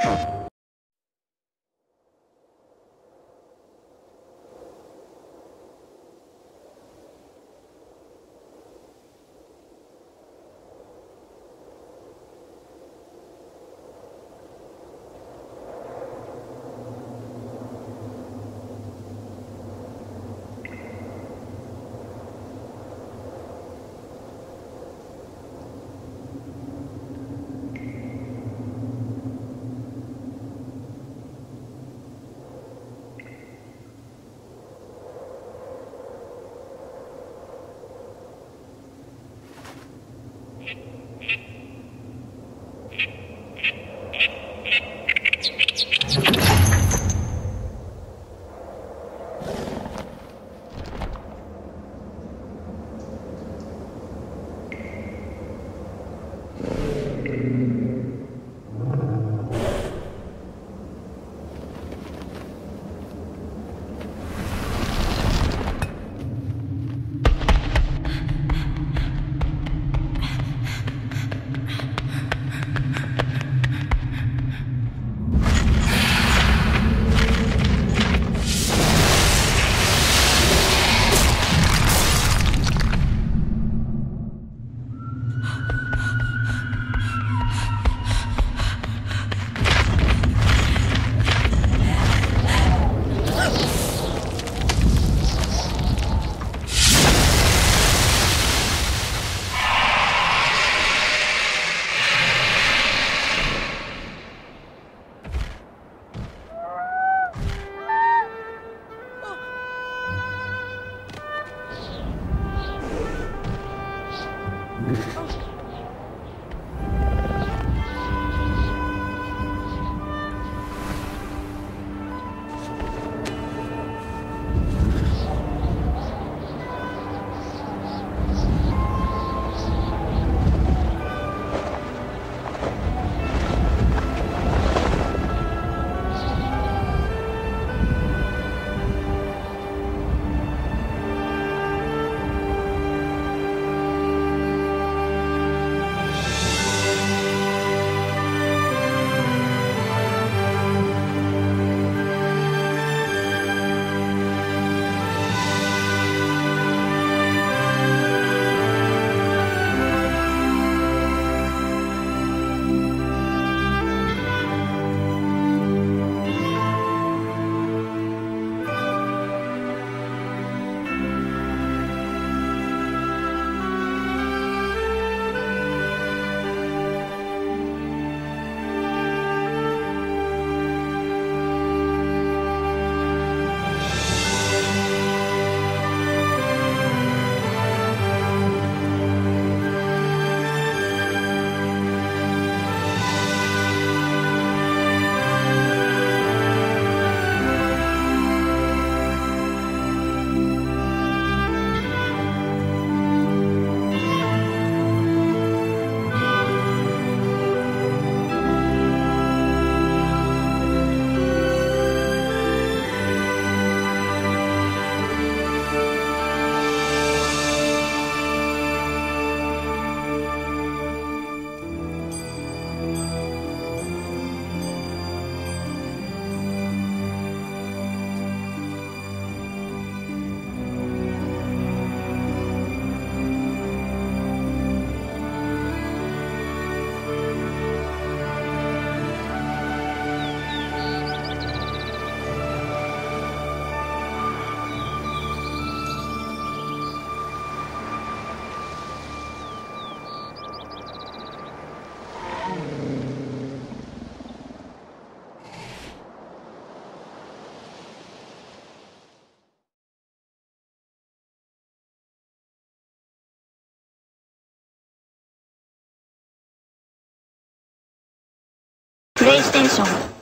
you プレイステーション